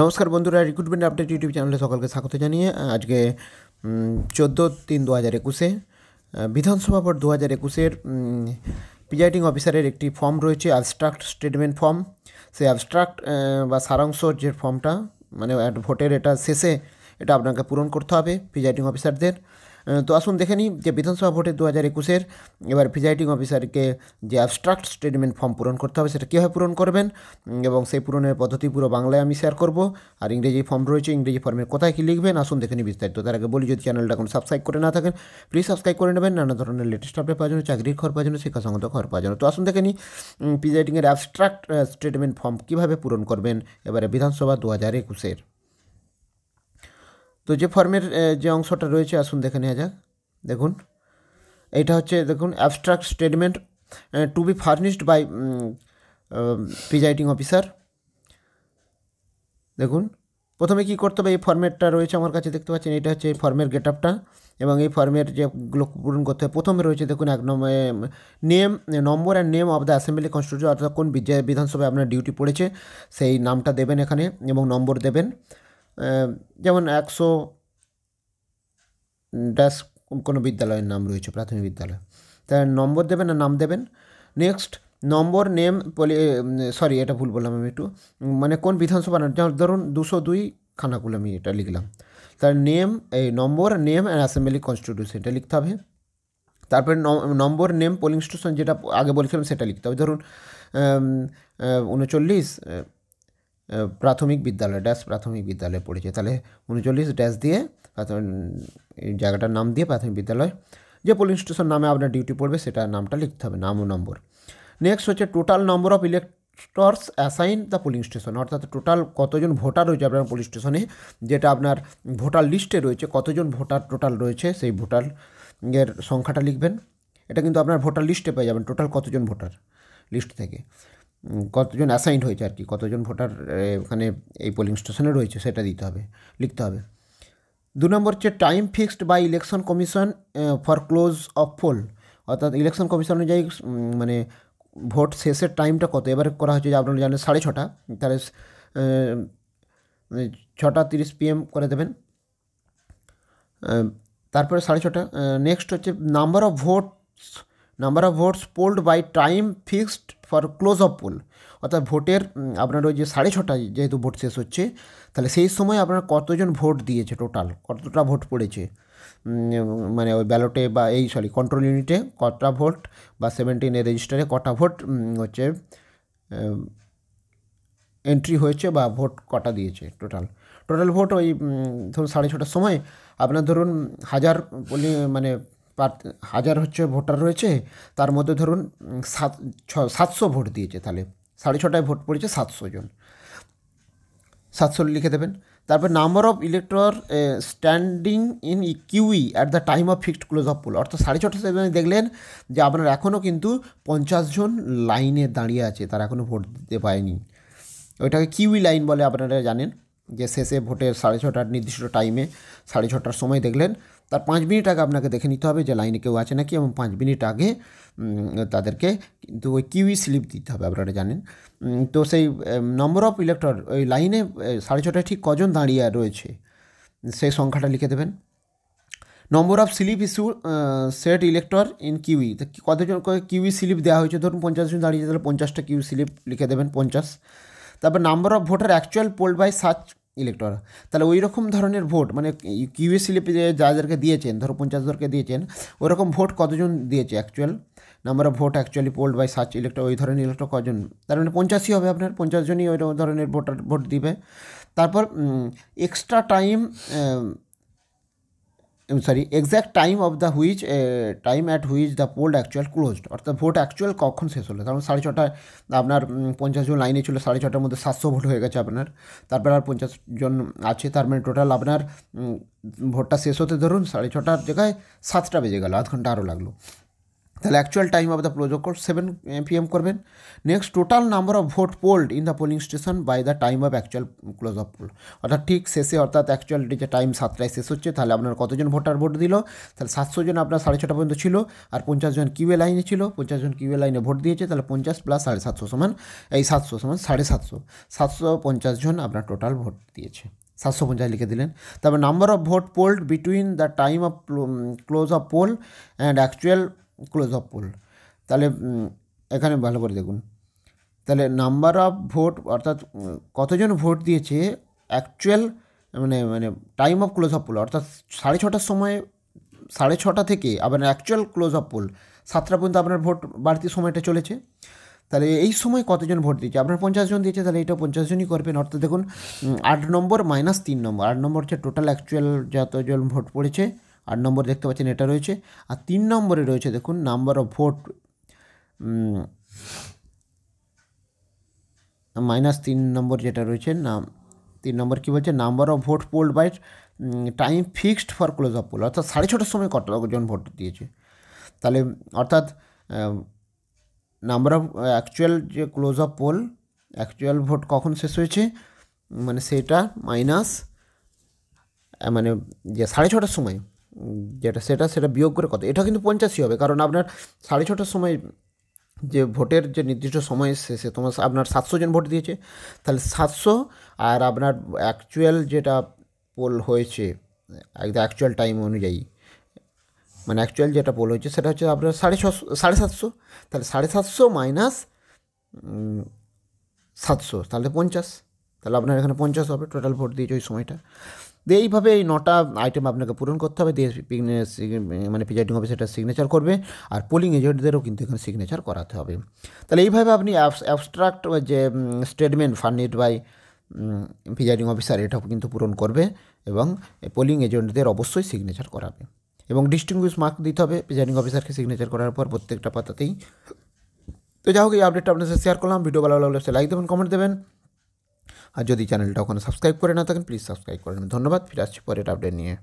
নমস্কার বন্ধুরা recruitment update YouTube চ্যানেলে সকলকে স্বাগত জানিয়ে, আজকে চোদ্দ তিন দু হাজার একুশে বিধানসভা ভোট দু হাজার একুশের প্রিজাইডিং অফিসারের একটি ফর্ম রয়েছে অ্যাবস্ট্রাক্ট স্টেটমেন্ট ফর্ম সেই অ্যাবস্ট্রাক্ট বা সারাংশ যে ফর্মটা মানে ভোটের এটা শেষে, এটা আপনাকে পূরণ করতে হবে প্রিজাইডিং অফিসারদের তো আসুন দেখে নিই যে বিধানসভা ভোটের দু হাজার একুশের এবার প্রিজাইডিং অফিসারকে যে অ্যাবস্ট্রাক্ট স্টেটমেন্ট ফর্ম পূরণ করতে হবে সেটা কীভাবে পূরণ করবেন? এবং সেই পূরণের পদ্ধতি পুরো বাংলায় আমি শেয়ার করব। আর ইংরেজি ফর্ম রয়েছে, ইংরেজি ফর্মের কোথায় কী লিখবেন? আসুন দেখে নিই বিস্তারিত। তার আগে বলি, যদি চ্যানেলটা এখন সাবস্ক্রাইব করে না থাকেন প্লিজ সাবস্ক্রাইব করে নেবেন। নানা ধরনের লেটেস্ট আপডেট পাওয়ার জন্য, চাকরির খবর পাওয়ার জন্য শিক্ষাসঙ্গত খবর পাওয়ার জন্য। তো আসুন দেখে নিই প্রিজাইডিংয়ের অ্যাবস্ট্রাক্ট স্টেটমেন্ট ফর্ম কীভাবে পূরণ করবেন এবারে বিধানসভা দু হাজার একুশের? তো যে ফর্মের যে অংশটা রয়েছে, আসুন দেখে নেওয়া যাক। দেখুন, এইটা হচ্ছে, দেখুন abstract statement to be furnished by presiding officer দেখুন, প্রথমে কি করতে হবে? এই ফর্মেটটা রয়েছে আমার কাছে, দেখতে পাচ্ছেন এটা হচ্ছে এই ফর্মের গেট আপটা এবং এই ফর্মের যেগুলো পূরণ করতে হবে। প্রথমে রয়েছে, দেখুন, এক number name number and name of the assembly constitution অর্থাৎ কোন বিধানসভায় আপনার ডিউটি পড়েছে, সেই নামটা দেবেন এখানে এবং নম্বর দেবেন। যেমন একশো ড্যাশ কোনো বিদ্যালয়ের নাম রয়েছে, প্রাথমিক বিদ্যালয়। তার নম্বর দেবেন আর নাম দেবেন। নেক্সট নম্বর নেম বলে সরি এটা ভুল বললাম আমি একটু। মানে কোন বিধানসভা ধরুন দুশো দুই খানাকুল আমি এটা লিখলাম। তার নেম এই number name and assembly constitution এটা লিখতে হবে। তারপরে নম্বর নেম পোলিং স্টেশন যেটা আগে বলেছিলাম সেটা লিখতে হবে। ধরুন উনচল্লিশ প্রাথমিক বিদ্যালয় ড্যাশ প্রাথমিক বিদ্যালয়ে পড়েছে। তাহলে উনচল্লিশ ড্যাশ দিয়ে এই জায়গাটার নাম দিয়ে প্রাথমিক বিদ্যালয়, যে পোলিং স্টেশন নামে আপনার ডিউটি পড়বে, সেটা নামটা লিখতে হবে, নাম ও নম্বর। নেক্সট হচ্ছে total number of electors assign the polling station অর্থাৎ টোটাল কতজন ভোটার রয়েছে আপনার পুলিশ স্টেশনে যেটা আপনার ভোটার লিস্টে রয়েছে, কতজন ভোটার টোটাল রয়েছে, সেই ভোটার এর সংখ্যাটা লিখবেন। এটা কিন্তু আপনার ভোটার লিস্টে পেয়ে যাবেন টোটাল কতজন ভোটার লিস্ট থেকে। কতজন অ্যাসাইন্ড হয়েছে আর কি, কতজন ভোটার ওখানে এই পোলিং স্টেশনে রয়েছে সেটা দিতে হবে, লিখতে হবে। দু নম্বর হচ্ছে time fixed by election commission for close of poll অর্থাৎ ইলেকশন কমিশন অনুযায়ী মানে ভোট শেষের টাইমটা কত, এবারে করা হচ্ছে যে আপনারা জানেন সাড়ে ছটা, তাহলে ছটা তিরিশ পিএম করে দেবেন। তারপরে সাড়ে ছটা নেক্সট হচ্ছে number of votes number of votes polled by time fixed for close of poll অর্থাৎ ভোটের আপনার ওই যে সাড়ে ছটায় যেহেতু ভোট শেষ হচ্ছে, তাহলে সেই সময় আপনার কতজন ভোট দিয়েছে টোটাল কতটা ভোট পড়েছে? মানে ওই ব্যালটে বা এই সরি কন্ট্রোল ইউনিটে কটা ভোট বা সেভেন্টিন রেজিস্টারে কটা ভোট হচ্ছে এন্ট্রি হয়েছে বা ভোট কটা দিয়েছে টোটাল টোটাল ভোট ওই ধরুন সাড়ে ছটার সময় আপনার ধরুন হাজার মানে হাজার হচ্ছে ভোটার রয়েছে, তার মধ্যে ধরুন সাত, ছ, সাতশো ভোট দিয়েছে তাহলে। সাড়ে ছটায় ভোট পড়েছে সাতশো জন। সাতশো লিখে দেবেন। তারপর number of elector standing in queue at the time of fixed close of poll অর্থাৎ সাড়ে ছটা সেভেনে দেখলেন যে আপনার এখনও কিন্তু পঞ্চাশ জন লাইনে দাঁড়িয়ে আছে, তারা এখনও ভোট দিতে পায়নি ওইটাকে কিউই লাইন বলে আপনারা জানেন, যে শেষে ভোটের সাড়ে ছটার নির্দিষ্ট টাইমে সাড়ে ছটার সময় দেখলেন। তার পাঁচ মিনিট আগে আপনাকে দেখে নিতে হবে যে লাইনে কেউ আছে নাকি এবং পাঁচ মিনিট আগে তাদেরকে কিন্তু ওই কিউই স্লিপ দিতে হবে, আপনারা জানেন। তো সেই নম্বর অফ ইলেক্টর ওই লাইনে সাড়ে ছটায় ঠিক কজন দাঁড়িয়ে রয়েছে, সেই সংখ্যাটা লিখে দেবেন। Number of slip issue set elector in queue. কতজন কিউই স্লিপ দেওয়া হয়েছে? ধরুন পঞ্চাশ জন দাঁড়িয়ে তাহলে পঞ্চাশটা কিউ স্লিপ লিখে দেবেন, পঞ্চাশ। তারপর number of voter actual polled by search elector. তাহলে ওই রকম ধরনের ভোট মানে কিউএ স্লিপে যাদেরকে দিয়েছেন, ধরো পঞ্চাশ হাজারকে দিয়েছেন ওরকম ভোট কতজন দিয়েছে actual number of vote actually polled by search elector ওই ধরনের ইলেক্টর কজন? তার মানে পঞ্চাশই হবে আপনার পঞ্চাশজনই ওই ধরনের ভোটার, ভোট দিবে। তারপর extra time sorry exact time of the which time at which the polled actual closed অর্থাৎ ভোট অ্যাকচুয়াল কখন শেষ হলো? কারণ সাড়ে ছটায় আপনার পঞ্চাশ জন লাইনে ছিল, সাড়ে ছটার মধ্যে সাতশো ভোট হয়ে গেছে আপনার। তারপর আর পঞ্চাশ জন আছে, তার মানে টোটাল আপনার ভোটটা শেষ হতে ধরুন, সাড়ে ছটার জায়গায় সাতটা বেজে গেল, আধ ঘণ্টা আরও লাগল। তাহলে actual time of the of court seven PM করবেন। Next total number of vote polled in the polling station by the time of actual close of poll অর্থাৎ ঠিক শেষে, অর্থাৎ অ্যাকচুয়াল যে টাইম সাতটায় শেষ হচ্ছে, তাহলে আপনার কতজন ভোটার ভোট দিল? তাহলে সাতশো জন আপনার সাড়ে ছটা পর্যন্ত ছিল, আর পঞ্চাশ জন কিউএ লাইনে ছিল। পঞ্চাশ জন কিউএ লাইনে ভোট দিয়েছে, তাহলে পঞ্চাশ প্লাস সাড়ে সাতশো সমান, এই সাতশো সমান সাড়ে সাতশো। সাতশো পঞ্চাশ জন আপনার টোটাল ভোট দিয়েছে। সাতশো পঞ্চাশ লিখে দিলেন। তারপর number of vote polled between the time of close of poll and actual close of poll তাহলে এখানে ভালো করে দেখুন। তাহলে নাম্বার অফ ভোট অর্থাৎ কতজন ভোট দিয়েছে অ্যাকচুয়াল মানে মানে time of close of poll অর্থাৎ সাড়ে ছটার সময়, সাড়ে ছটা থেকে আপনার অ্যাকচুয়াল ক্লোজ অফ পোল সাতটা পর্যন্ত আপনার ভোট বাড়তি সময়টা চলেছে। তাহলে এই সময় কতজন ভোট দিয়েছে? আপনার পঞ্চাশ জন দিয়েছে, তাহলে এটা পঞ্চাশ জনই করবেন। অর্থাৎ দেখুন আট নম্বর মাইনাস তিন নম্বর। আট নম্বর হচ্ছে টোটাল অ্যাকচুয়াল যতজন ভোট পড়েছে। আট নম্বর দেখতে পাচ্ছেন এটা রয়েছে। আর তিন নম্বরে রয়েছে দেখুন নাম্বার অফ ভোট মাইনাস তিন নম্বর যেটা রয়েছে না তিন নম্বর কী বলছে? Number of vote polled by time fixed for close of poll অর্থাৎ সাড়ে ছটার সময় কতজন ভোট দিয়েছে। তাহলে, অর্থাৎ নাম্বার অফ অ্যাকচুয়াল যে close of poll actual vote কখন শেষ হয়েছে? মানে সেটা মাইনাস মানে যে সাড়ে ছটার সময়। যেটা সেটা সেটা বিয়োগ করে কত? এটা কিন্তু পঞ্চাশই হবে, কারণ আপনার সাড়ে ছটার সময় যে ভোটের যে নির্দিষ্ট সময় শেষে তোমার আপনার সাতশো জন ভোট দিয়েছে। তাহলে সাতশো আর আপনার অ্যাকচুয়াল যেটা পোল হয়েছে অ্যাকচুয়াল টাইম অনুযায়ী মানে অ্যাকচুয়াল যেটা পোল হয়েছে, সেটা হচ্ছে আপনার সাড়ে ছশো, সাড়ে সাতশো। তাহলে সাড়ে সাতশো মাইনাস সাতশো, তাহলে পঞ্চাশ। তাহলে আপনার এখানে পঞ্চাশ হবে টোটাল ভোট দিয়েছে ওই সময়টা। দিয়ে এইভাবে এই নটা আইটেম আপনাকে পূরণ করতে হবে, দিয়ে মানে প্রিজাইডিং অফিসারটা সিগনেচার করবে আর পোলিং এজেন্টদেরও কিন্তু এখানে সিগনেচার করাতে হবে। তাহলে এইভাবে আপনি অ্যাবস্ট্রাক্ট যে statement furnished by presiding officer এটাও কিন্তু পূরণ করবে এবং পোলিং এজেন্টদের অবশ্যই সিগনেচার করাবে এবং ডিস্টিংগুইশ মার্ক দিতে হবে প্রিজাইডিং অফিসারকে সিগনেচার করার পর প্রত্যেকটা পাতাতেই। তো যাই হোক, এই আপডেটটা আপনার সাথে শেয়ার করলাম। ভিডিও ভালো লাগলে লাইক দেবেন কমেন্ট দেবেন। আর যদি চ্যানেলটা ওখানে সাবস্ক্রাইব করে না থাকেন প্লিজ সাবস্ক্রাইব করে নেবেন। ধন্যবাদ, ফিরে আসছি পরের আপডেট নিয়ে।